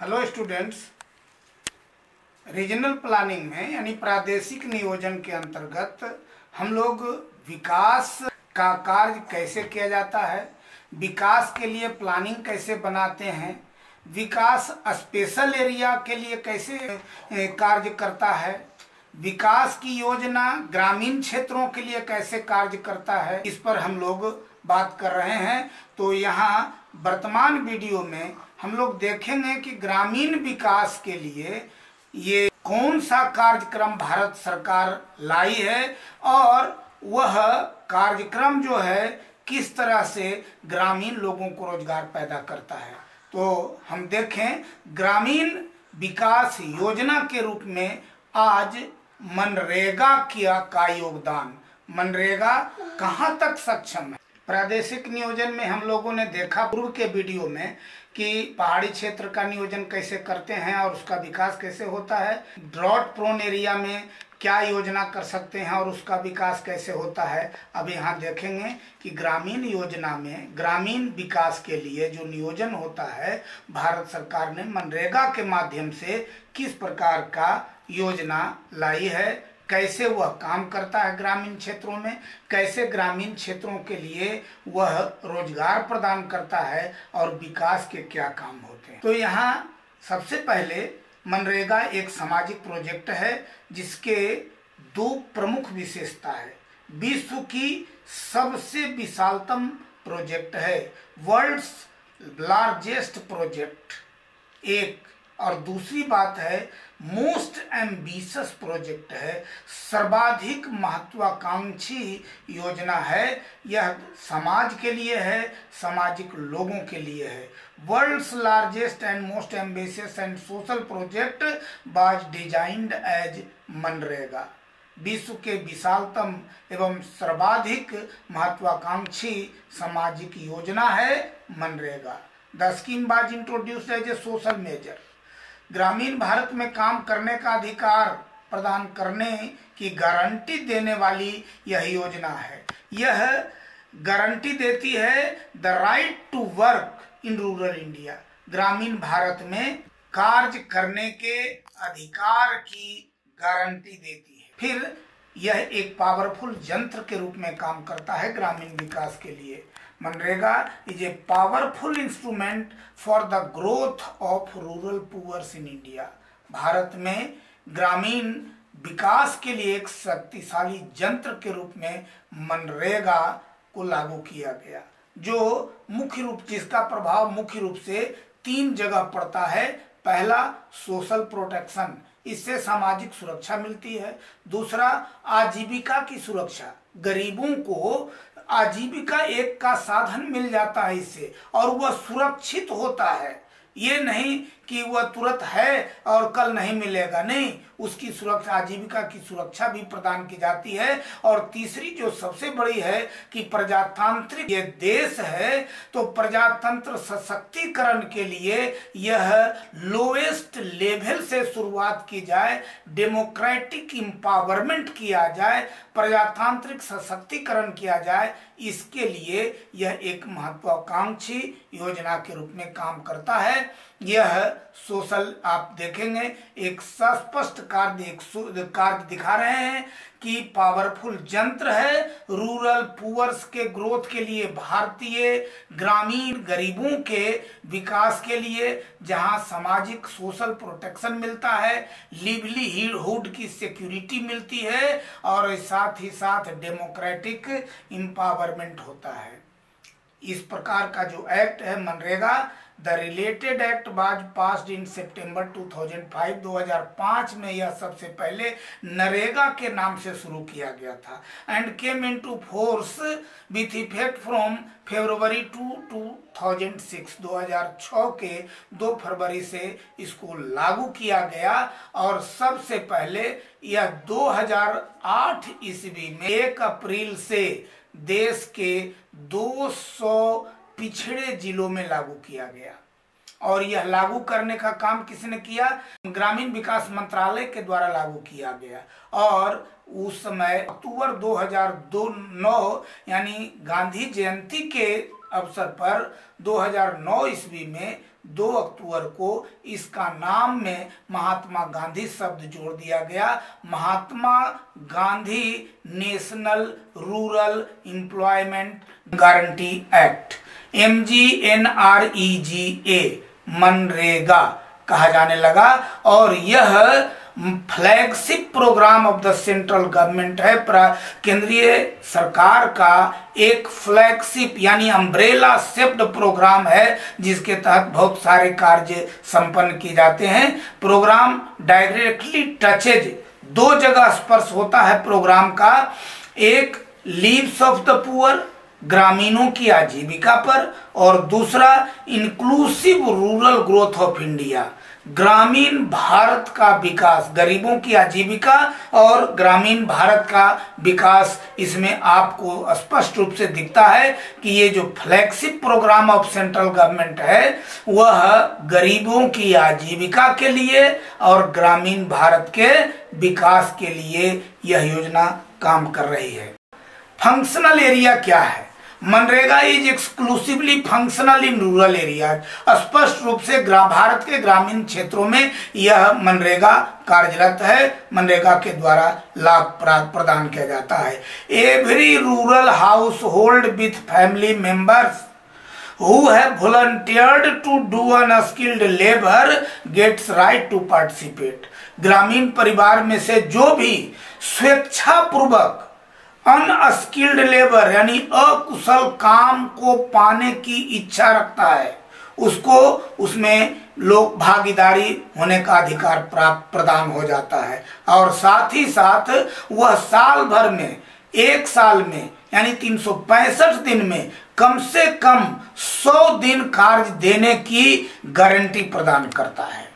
Hello students regional planning में, यानी प्रादेशिक नियोजन के अंतर्गत हम लोग विकास का कार्य कैसे किया जाता है, विकास के लिए प्लानिंग कैसे बनाते हैं, विकास स्पेशल एरिया के लिए कैसे कार्य करता है, विकास की योजना ग्रामीण क्षेत्रों के लिए कैसे कार्य करता है, इस पर हम लोग बात कर रहे हैं। तो यहाँ वर्तमान वीडियो में हम लोग देखेंगे कि ग्रामीण विकास के लिए ये कौन सा कार्यक्रम भारत सरकार लाई है और वह कार्यक्रम जो है किस तरह से ग्रामीण लोगों को रोज़गार पैदा करता है। तो हम देखें, ग्रामीण विकास योजना के रूप में आज मनरेगा किया का योगदान। मनरेगा कहाँ तक सक्षम है? प्रादेशिक नियोजन में हम लोगों ने देखा पूर्व के वीडियो में कि पहाड़ी क्षेत्र का नियोजन कैसे करते हैं और उसका विकास कैसे होता है ड्रॉट प्रोन एरिया में क्या योजना कर सकते हैं और उसका विकास कैसे होता है, अब यहाँ देखेंगे कि ग्रामीण योजना में, ग्रामीण विकास के लिए जो नियोजन होता है, भारत सरकार ने मनरेगा के माध्यम से किस प्रकार का योजना लाई है कैसे वह काम करता है ग्रामीण क्षेत्रों में, कैसे ग्रामीण क्षेत्रों के लिए वह रोज़गार प्रदान करता है और विकास के क्या काम होते हैं। तो यहाँ सबसे पहले मनरेगा एक सामाजिक प्रोजेक्ट है, जिसके दो प्रमुख विशेषता है। विश्व की सबसे विशालतम प्रोजेक्ट है, वर्ल्ड्स लार्जेस्ट प्रोजेक्ट। एक और दूसरी बात है मोस्ट एम्बिशस प्रोजेक्ट है, सर्वाधिक महत्वाकांक्षी योजना है, यह समाज के लिए है, सामाजिक लोगों के लिए है। World's largest and most ambitious and social project was designed as MNREGA. विश्व के विशालतम एवं सर्वाधिक महत्वाकांक्षी सामाजिक योजना है MNREGA. The scheme was introduced as a social measure ग्रामीण भारत में काम करने का अधिकार प्रदान करने की गारंटी देने वाली यह योजना है। यह गारंटी देती है the right to work in rural India ग्रामीण भारत में कार्य करने के अधिकार की गारंटी देती है। फिर यह एक पावरफुल यंत्र के रूप में काम करता है ग्रामीण विकास के लिए। MNREGA is a powerful instrument for the growth of rural poors in India Bharat में ग्रामीण विकास के लिए एक शक्तिशाली यंत्र के रूप में मनरेगा को लागू किया गया, जो मुख्य रूप, जिसका प्रभाव मुख्य रूप से तीन जगह पड़ता है। पहला सोशल प्रोटेक्शन इससे सामाजिक सुरक्षा मिलती है। दूसरा, आजीविका की सुरक्षा, गरीबों को आजीविका एक का साधन मिल जाता है इससे, और वह सुरक्षित होता है। ये नहीं कि वह तुरंत है और कल नहीं मिलेगा। नहीं, उसकी सुरक्षा, आजीविका की सुरक्षा भी प्रदान की जाती है। और तीसरी जो सबसे बड़ी है कि प्रजातांत्रिक ये देश है तो प्रजातंत्र सशक्तिकरण के लिए यह लोएस्ट लेवल से शुरुआत की जाए डेमोक्रेटिक इम्पावरमेंट किया जाए, प्रजातांत्रिक सशक्तिकरण किया जाए, इसके लिए यह एक महत्वाकांक्षी योजना के रूप में काम करता है। यह सोशल, आप देखेंगे, एक स्पष्ट कार्य कार्य दिखा रहे हैं कि पावरफुल यंत्र है रूरल पुअर्स के ग्रोथ के लिए, भारतीय ग्रामीण गरीबों के विकास के लिए, जहाँ सामाजिक सोशल प्रोटेक्शन मिलता है, लिवलीहुड की सिक्योरिटी मिलती है, और साथ ही साथ डेमोक्रेटिक इंपावरमेंट होता है। इस प्रकार का जो एक्ट है MNREGA the related act was passed in September 2005 2005 में यह सबसे पहले नरेगा के नाम से शुरू किया गया था and came into force with effect from February two 2006 2006 के 2 फरवरी से इसको लागू किया गया और सबसे पहले यह 2008 ईस्वी में 1 अप्रैल से देश के 200 पिछड़े जिलों में लागू किया गया। और यह लागू करने का काम किसने किया? ग्रामीण विकास मंत्रालय के द्वारा लागू किया गया। और उस समय अक्टूबर 2009 यानी गांधी जयंती के अवसर पर 2009 ईस्वी में 2 अक्टूबर को इसका नाम में महात्मा गांधी शब्द जोड़ दिया गया। Mahatma Gandhi national rural employment guarantee act. M G N R E G A MNREGA कहा जाने लगा। और यह flagship programme of the central government है। केंद्रीय सरकार का एक फ्लैगशिप यानी अम्ब्रेला सेप्ड प्रोग्राम है, जिसके तहत बहुत सारे कार्य संपन्न किए जाते हैं। प्रोग्राम डायरेक्टली टचेज दो जगह स्पर्श होता है प्रोग्राम का। एक लीव्स ऑफ़ द पुअर ग्रामीणों की आजीविका पर और दूसरा inclusive rural growth of India ग्रामीण भारत का विकास, गरीबों की आजीविका और ग्रामीण भारत का विकास इसमें आपको स्पष्ट रूप से दिखता है कि ये जो flagship programme of central government है, वह गरीबों की आजीविका के लिए और ग्रामीण भारत के विकास के लिए यह योजना काम कर रही है। फंक्शनल एरिया क्या है? MNREGA is exclusively functional in rural area स्पष्ट रूप से भारत के ग्रामीण क्षेत्रों में यह मनरेगा कार्यरत है। मनरेगा के द्वारा लाभ प्रदान किया जाता है। Every rural household with family members who have volunteered to do unskilled labor gets right to participate. ग्रामीण परिवार में से जो भी स्वेच्छा पूर्वक अनस्किल्ड लेबर यानी अकुशल काम को पाने की इच्छा रखता है। उसको, उसमें लोग भागीदारी होने का अधिकार प्राप्त प्रदान हो जाता है। और साथ ही साथ वह साल भर में, एक साल में, यानी तीन सौ पैंसठ दिन में, कम से कम 100 दिन कार्य देने की गारंटी प्रदान करता है।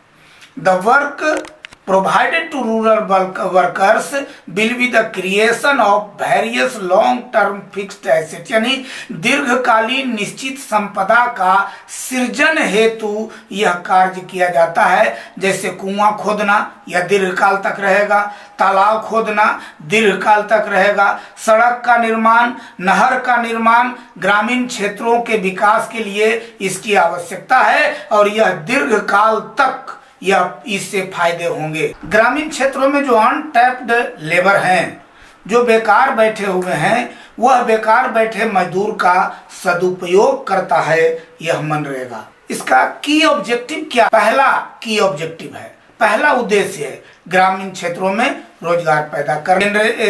The work provided to rural workers will be the creation of various long term fixed assets, यानी दीर्घकालीन निश्चित संपदा का सृजन हेतु यह कार्य किया जाता है, जैसे कुआँ खोदना, यह दीर्घकाल तक रहेगा, तालाब खोदना, दीर्घकाल तक रहेगा, सड़क का निर्माण, नहर का निर्माण, ग्रामीण क्षेत्रों के विकास के लिए इसकी आवश्यकता है, और यह दीर्घकाल तक या इससे फ़ायदे होंगे। ग्रामीण क्षेत्रों में जो अनटैप्ड लेबर हैं, जो बेकार बैठे हुए हैं, वह बेकार बैठे मजदूर का सदुपयोग करता है, यह मनरेगा इसका की ऑब्जेक्टिव क्या? पहला की ऑब्जेक्टिव है। पहला उद्देश्य है ग्रामीण क्षेत्रों में रोज़गार पैदा कर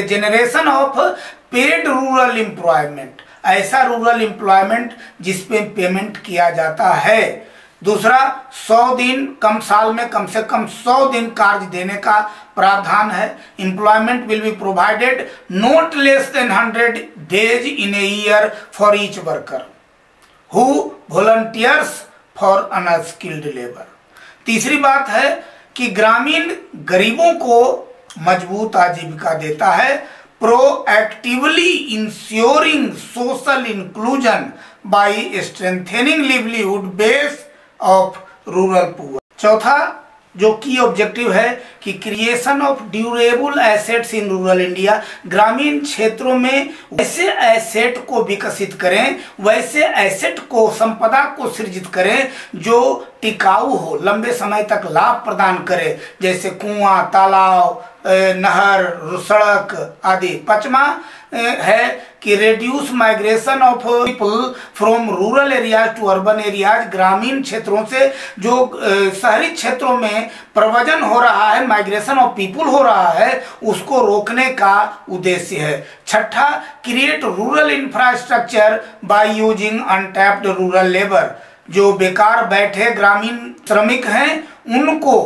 generation of paid rural employment ऐसा रूरल एम्प्लॉयमेंट जिसपे पेमेंट किया जाता है। दूसरा, सौ दिन कम साल में कम से कम सौ दिन कार्य देने का प्रावधान है। Employment will be provided not less than hundred days in a year for each worker who volunteers for unskilled labour तीसरी बात है कि ग्रामीण गरीबों को मज़बूत आजीविका देता है। Proactively ensuring social inclusion by strengthening livelihood base of rural poor चौथा, जो की ऑब्जेक्टिव है कि creation of durable assets in rural India ग्रामीण क्षेत्रों में वैसे एसेट को विकसित करें, वैसे एसेट को, संपदा को सृजित करें, जो टिकाऊ हो, लंबे समय तक लाभ प्रदान करे, जैसे कुआँ, तालाब नहर, सड़क आदि। पचमा है कि reduce migration of people from rural areas to urban areas ग्रामीण क्षेत्रों से जो शहरी क्षेत्रों में प्रवजन हो रहा है माइग्रेशन ऑफ़ पीपुल हो रहा है, उसको रोकने का उद्देश्य है। छठा create rural infrastructure by using untapped rural labour जो बेकार बैठे ग्रामीण श्रमिक हैं, उनको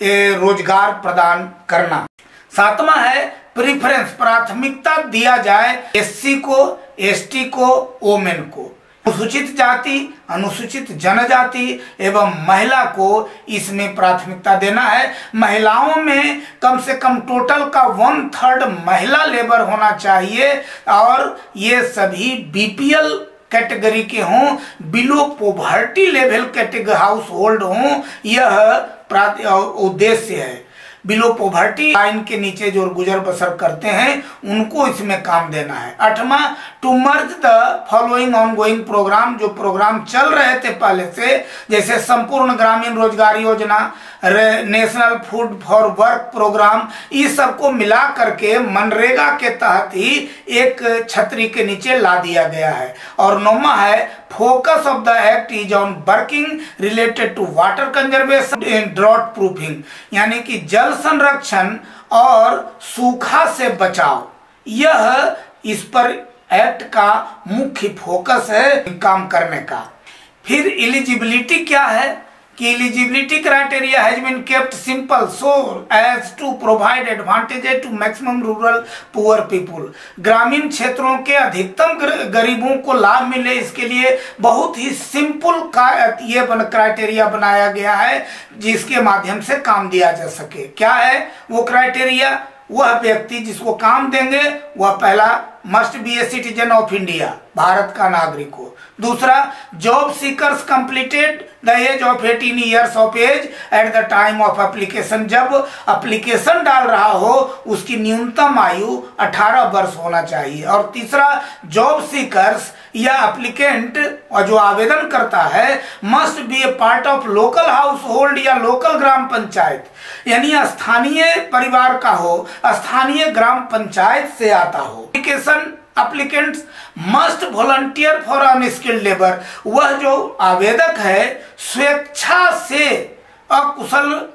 रोज़गार प्रदान करना। सातवां है प्रिफरेंस, प्राथमिकता दिया जाए एससी को, एसटी को, ओमेन को। अनुसूचित जाति, अनुसूचित जनजाति एवं महिला को इसमें प्राथमिकता देना है। महिलाओं में कम से कम टोटल का वन थर्ड महिला लेबर होना चाहिए और ये सभी बीपीएल कैटेगरी के हों below poverty level category household हों, यह उद्देश्य है। बिलो पोवर्टी लाइन के नीचे जो गुजर बसर करते हैं, उनको इसमें काम देना है। आठवा to merge the following ongoing programme जो प्रोग्राम चल रहे थे पहले से, जैसे संपूर्ण ग्रामीण रोज़गार योजना national food for work programme इस सबको मिला करके मनरेगा के तहत ही एक छतरी के नीचे ला दिया गया है। और नौमा है focus of the act is on working related to water conservation and drought proofing यानी कि जल संरक्षण और सूखा से बचाव। यह इस पर एक्ट का मुख्य फोकस है, काम करने का। फिर एलिजिबिलिटी क्या है? कि eligibility criteria has been kept simple so as to provide advantages to maximum rural poor people ग्रामीण क्षेत्रों के अधिकतम गरीबों को लाभ मिले इसके लिए बहुत ही सिंपल का ये बन, क्राइटेरिया बनाया गया है जिसके माध्यम से काम दिया जा सके। क्या है वो क्राइटेरिया वह व्यक्ति जिसको काम देंगे वह पहला must be a citizen of India Bharat का नागरिक हो। दूसरा job seekers completed the age of 18 years of age at the time of application जब एप्लीकेशन डाल रहा हो, उसकी न्यूनतम आयु 18 वर्ष होना चाहिए। और तीसरा जॉब सीकर्स या और जो आवेदन करता है must be a part of local household या लोकल ग्राम पंचायत। यानी स्थानीय परिवार का हो, स्थानीय ग्राम पंचायत से आता हो। Application applicants must volunteer for unskilled labour वह जो आवेदक है, स्वेच्छा से अकुशल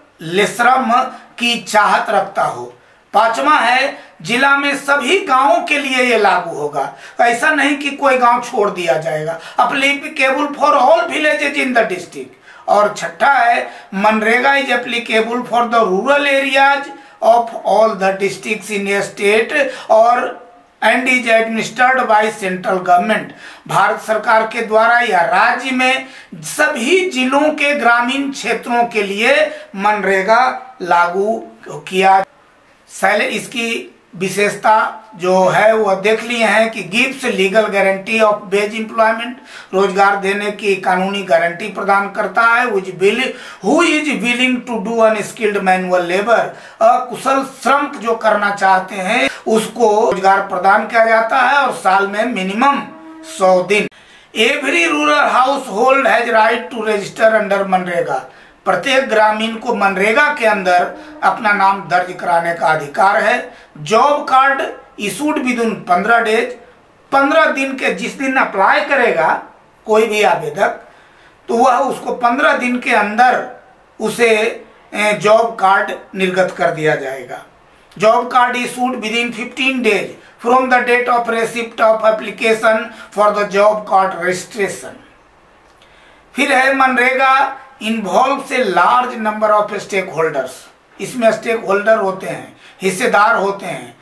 श्रम की चाहत रखता हो। पांचवा है, जिला में सभी गाँवों के लिए ये लागू होगा। ऐसा नहीं कि कोई गाँव छोड़ दिया जाएगा। Applicable for all villages in the district और छठा है, MNREGA is applicable for the rural areas of all the district in state और and is administered by central government Bharat सरकार के द्वारा या राज्य में सभी जिलों के ग्रामीण क्षेत्रों के लिए मनरेगा लागू किया। इसकी विशेषता जो है, वो देख लिए हैं कि gives legal guarantee of wage employment रोज़गार देने की कानूनी गारंटी प्रदान करता है। Which will who is willing to do unskilled manual labour अकुशल श्रम जो करना चाहते हैं उसको रोज़गार प्रदान किया जाता है और साल में मिनिमम सौ दिन। Every rural household has right to register under MNREGA. प्रत्येक ग्रामीण को मनरेगा के अंदर अपना नाम दर्ज कराने का अधिकार है। Job card issued within पंद्रह डेज़ पंद्रह दिन के जिस दिन अप्लाई करेगा, कोई भी आवेदक तो वह उसको पंद्रह दिन के अंदर उसे जॉब कार्ड निर्गत कर दिया जाएगा। Card issued within fifteen days from the date of receipt of application for the job card registration फिर है MNREGA involves large number of stakeholders इसमें स्टेक होल्डर होते हैं, हिस्सेदार होते हैं,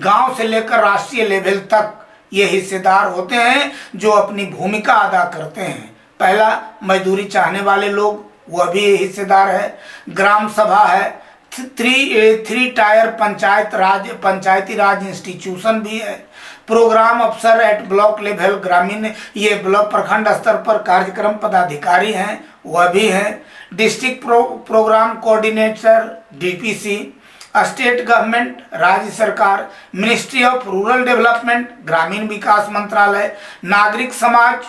गाँव से लेकर राष्ट्रीय लेवल तक ये हिस्सेदार होते हैं जो अपनी भूमिका अदा करते हैं। पहला, मजदूरी चाहने वाले लोग वह भी हिस्सेदार है। ग्राम सभा है three three tier panchayat raj panchayati raj institution भी है। प्रोग्राम अफसर एट ब्लॉक लेवल ग्रामीण ये ब्लॉक प्रखंड स्तर पर कार्यक्रम पदाधिकारी हैं वह भी है। District pro, programme coordinator DPC state government राज्य सरकार। मिनिस्ट्री ऑफ़ रूरल डेवलपमेंट ग्रामीण विकास मंत्रालय। नागरिक समाज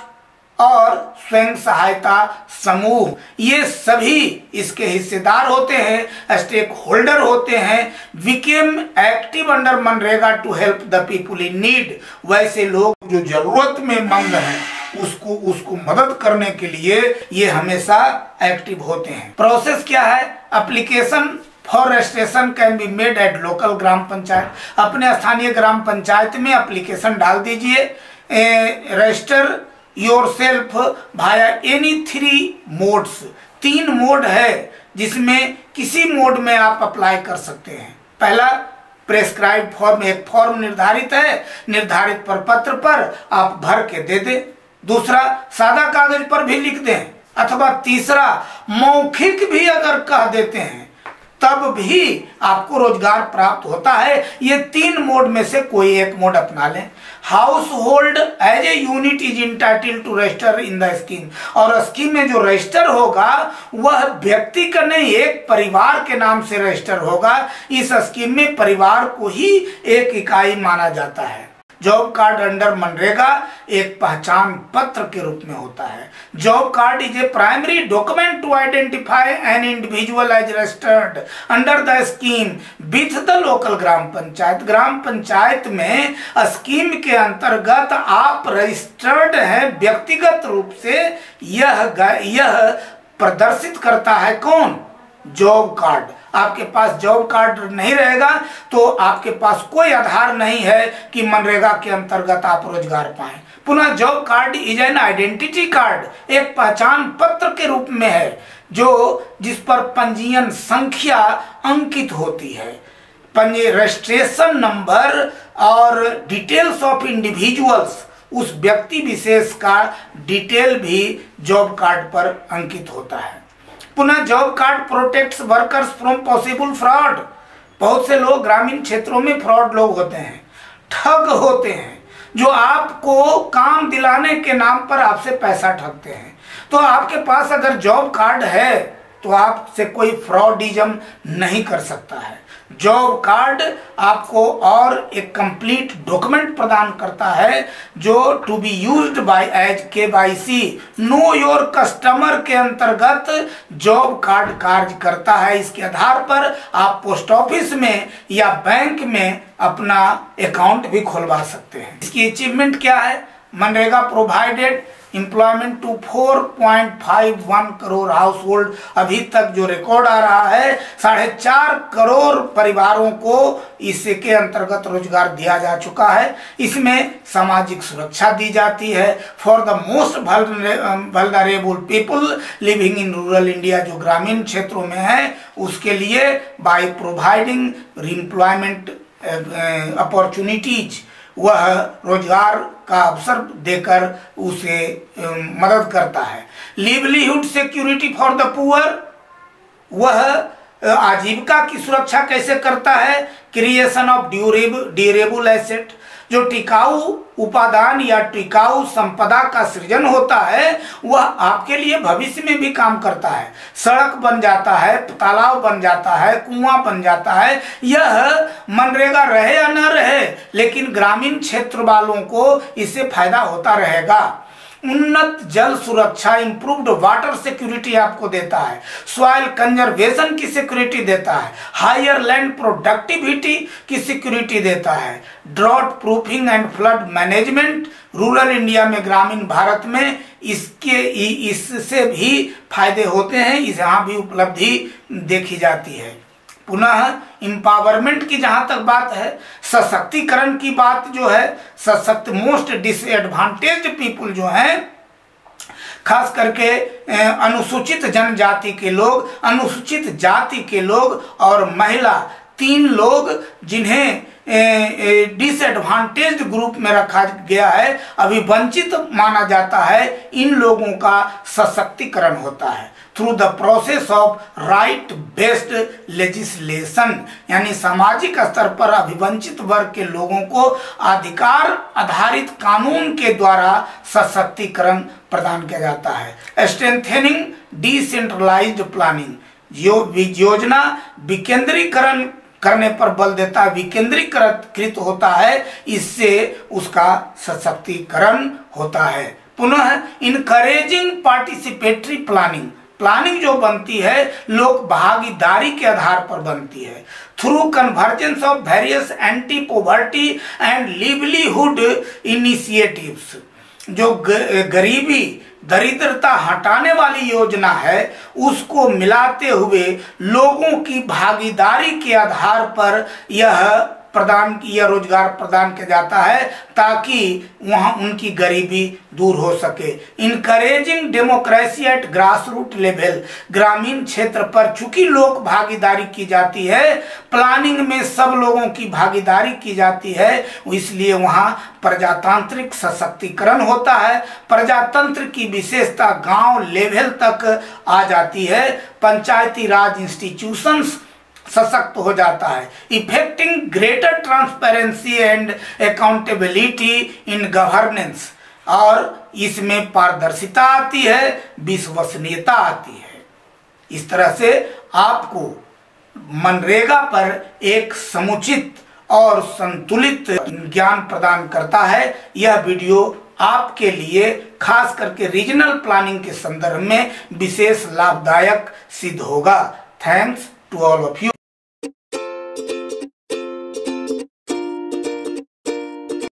और स्वयं सहायता समूह, ये सभी इसके हिस्सेदार होते हैं, स्टेक होल्डर होते हैं। Become active under MNREGA to help the people in need. वैसे लोग जो ज़रूरत में मंद हैं, उसको उसको मदद करने के लिए ये हमेशा एक्टिव होते हैं। प्रोसेस क्या है? Application for registration can be made at local gram panchayat. अपने स्थानीय ग्राम पंचायत में एप्लीकेशन डाल दीजिए। Register yourself via any three modes तीन मोड है जिसमें किसी मोड में आप अप्लाई कर सकते हैं। पहला प्रेस्क्राइब फॉर्म एक फॉर्म निर्धारित है। निर्धारित पर पत्र पर आप भर के दे दें। दूसरा, सादा कागज़ पर भी लिख दें। अथवा तीसरा, मौखिक भी अगर कह देते हैं तब भी आपको रोज़गार प्राप्त होता है। ये तीन मोड में से कोई एक मोड अपना लें। Household as a unit is entitled to register in the scheme और स्कीम में जो रजिस्टर होगा, वह व्यक्ति का नहीं, एक परिवार के नाम से रजिस्टर होगा। इस स्कीम में परिवार को ही एक इकाई माना जाता है। जॉब कार्ड अंडर मनरेगा एक पहचान पत्र के रूप में होता है। Job card is a primary document to identify an individual as registered under the scheme with the local gram panchayat. Gram panchayat में स्कीम के अंतर्गत आप रजिस्टर्ड हैं व्यक्तिगत रूप से। यह यह प्रदर्शित करता है कौन? Job card. आपके पास जॉब कार्ड नहीं रहेगा तो आपके पास कोई आधार नहीं है कि मनरेगा के अंतर्गत आप रोज़गार पाए। पुनः job card is an identity card, एक पहचान पत्र के रूप में है, जो जिस पर पंजीयन संख्या अंकित होती है। पंजी रजिस्ट्रेशन नंबर और डिटेल्स ऑफ़ इंडिविजुअल्स उस व्यक्ति विशेष का डिटेल भी जॉब कार्ड पर अंकित होता है। पुनः job card protects workers from possible fraud. बहुत से लोग ग्रामीण क्षेत्रों में फ्रॉड लोग होते हैं, ठग होते हैं, जो आपको काम दिलाने के नाम पर आपसे पैसा ठगते हैं। तो आपके पास अगर जॉब कार्ड है तो आपसे कोई फ्रॉडिज्म नहीं कर सकता है। जॉब कार्ड आपको और एक कंप्लीट डॉक्यूमेंट प्रदान करता है, जो to be used by as K Y C know your customer के अंतर्गत जॉब कार्ड कार्य करता है। इसके आधार पर आप पोस्ट ऑफ़िस में या बैंक में अपना अकाउंट भी खुलवा सकते हैं। इसकी अचीवमेंट क्या है? MNREGA provided employment to 4.51 crore household अभी तक जो रिकॉर्ड आ रहा है, साढ़े चार करोड़ परिवारों को इसके अंतर्गत रोज़गार दिया जा चुका है। इसमें सामाजिक सुरक्षा दी जाती है। For the most vulnerable people living in rural India जो ग्रामीण क्षेत्रों में है, उसके लिए बाय प्रोवाइडिंग एम्प्लॉयमेंट अपॉर्चुनिटीज़ वह रोज़गार का अवसर देकर उसे मदद करता है। Livelihood security for the poor वह आजीविका की सुरक्षा कैसे करता है? Creation of durable durable asset जो टिकाऊ उपादान या टिकाऊ संपदा का सृजन होता है, वह आपके लिए भविष्य में भी काम करता है। सड़क बन जाता है, तालाब बन जाता है, कुआँ बन जाता है, यह मनरेगा रहे या न रहे, लेकिन ग्रामीण क्षेत्र वालों को इससे फ़ायदा होता रहेगा। उन्नत जल सुरक्षा इंप्रूव्ड वाटर सिक्योरिटी आपको देता है सॉइल कंजर्वेशन की सिक्योरिटी देता है हायर लैंड प्रोडक्टिविटी की सिक्योरिटी देता है drought proofing and flood management rural India में, ग्रामीण भारत में इसके इससे भी फ़ायदे होते हैं यहाँ भी उपलब्धि देखी जाती है। पुनः इम्पावरमेंट की जहाँ तक बात है, सशक्तिकरण की बात जो है, सशक्त मोस्ट डिसएडवांटेज पीपुल जो हैं, खास करके अनुसूचित जनजाति के लोग, अनुसूचित जाति के लोग और महिला तीन लोग जिन्हें डिसएडवांटेज ग्रुप में रखा गया है अभी वंचित माना जाता है, इन लोगों का सशक्तिकरण होता है। Through the process of right based legislation यानी सामाजिक स्तर पर अभिवंचित वर्ग के लोगों को अधिकार आधारित कानून के द्वारा सशक्तिकरण प्रदान किया जाता है। स्ट्रेंथेनिंग डिसेंट्रलाइज्ड प्लानिंग योजना विकेंद्रीकरण करने पर बल देता है विकेंद्रीकृत होता है। इससे उसका सशक्तिकरण होता है। पुनः इनकरेजिंग पार्टिसिपेटरी प्लानिंग प्लानिंग जो बनती है, लोक भागीदारी के आधार पर बनती है। Through convergence of various anti poverty and livelihood initiatives जो गरीबी, दरिद्रता हटाने वाली योजना है, उसको मिलाते हुए लोगों की भागीदारी के आधार पर यह प्रदान किया रोज़गार प्रदान किया जाता है ताकि वहाँ उनकी गरीबी दूर हो सके। Encouraging democracy at grass root level ग्रामीण क्षेत्र पर चूँकि लोक भागीदारी की जाती है प्लानिंग में सब लोगों की भागीदारी की जाती है, इसलिए वहाँ प्रजातांत्रिक सशक्तिकरण होता है। प्रजातंत्र की विशेषता गाँव लेवल तक आ जाती है। पंचायती राज इंस्टीट्यूशंस सशक्त हो जाता है। Effecting greater transparency and accountability in governance और इसमें पारदर्शिता आती है, विश्वसनीयता आती है। इस तरह से आपको मनरेगा पर एक समुचित और संतुलित ज्ञान प्रदान करता है। यह वीडियो आपके लिए, खास करके रीजनल प्लानिंग के संदर्भ में, विशेष लाभदायक सिद्ध होगा। Thanks to all of you